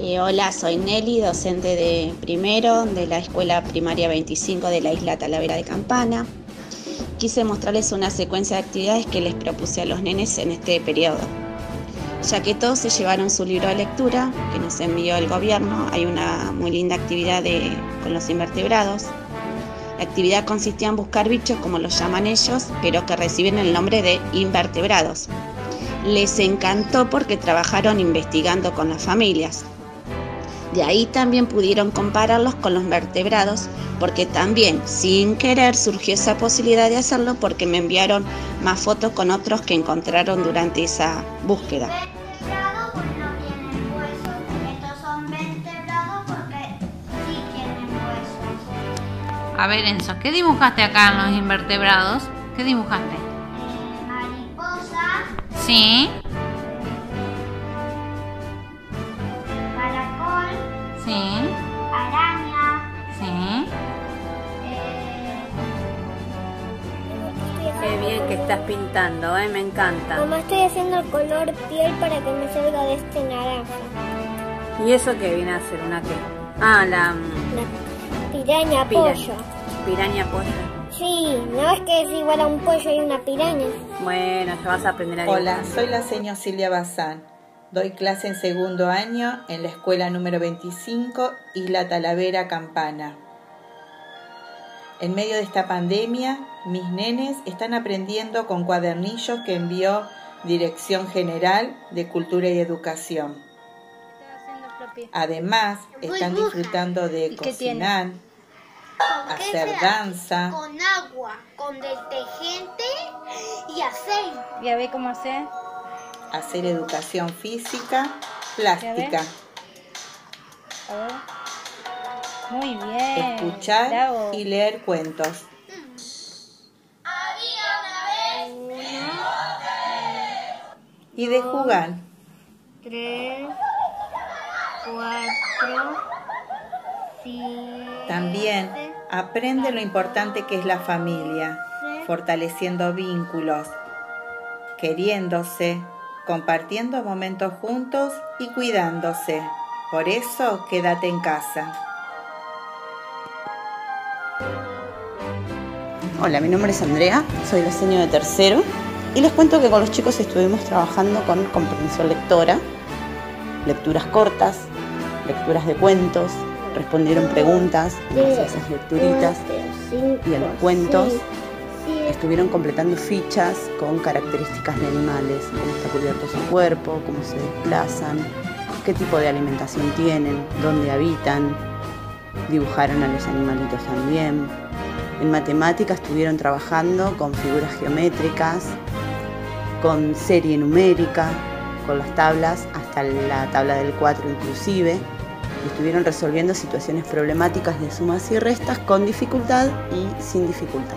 Eh, hola, soy Nelly, docente de primero de la Escuela Primaria 25 de la isla Talavera de Campana. Quise mostrarles una secuencia de actividades que les propuse a los nenes en este periodo. Ya que todos se llevaron su libro de lectura que nos envió el gobierno, hay una muy linda actividad con los invertebrados. La actividad consistía en buscar bichos, como los llaman ellos, pero que reciben el nombre de invertebrados. Les encantó porque trabajaron investigando con las familias. De ahí también pudieron compararlos con los vertebrados, porque también sin querer surgió esa posibilidad de hacerlo porque me enviaron más fotos con otros que encontraron durante esa búsqueda. A ver, Enzo, ¿qué dibujaste acá en los invertebrados? ¿Qué dibujaste? mariposa. Sí. Sí. Araña. Sí. Eh, Qué bien que estás pintando, ¿eh? Me encanta. Mamá, estoy haciendo el color piel para que me salga de este naranja. ¿Y eso qué viene a ser? ¿Una qué? Ah, la mm, La piraña Pira- pollo. piraña pollo. Sí, no es que es igual a un pollo y una piraña. Bueno, ya vas a aprender a. Hola, soy la señora Silvia Bazán. Doy clase en segundo año en la escuela número 25, Isla Talavera, Campana. En medio de esta pandemia, mis nenes están aprendiendo con cuadernillos que envió Dirección General de Cultura y Educación. Además, están disfrutando de cocinar, ¿con qué hacer danza, Con agua, con detergente y aceite. Ya ve cómo hacer. Hacer educación física, plástica. A ver. Muy bien. escuchar Bravo. y leer cuentos. Y de jugar. Tres, cuatro, cinco. También aprende lo importante que es la familia, fortaleciendo vínculos, queriéndose, compartiendo momentos juntos y cuidándose. Por eso quédate en casa. Hola, mi nombre es Andrea, soy la señora de tercero y les cuento que con los chicos estuvimos trabajando con comprensión lectora, lecturas cortas, lecturas de cuentos, respondieron preguntas esas lecturitas y a los cuentos. Estuvieron completando fichas con características de animales, cómo está cubierto su cuerpo, cómo se desplazan, qué tipo de alimentación tienen, dónde habitan. Dibujaron a los animalitos también. En matemática estuvieron trabajando con figuras geométricas, con serie numérica, con las tablas, hasta la tabla del 4 inclusive. Estuvieron resolviendo situaciones problemáticas de sumas y restas con dificultad y sin dificultad.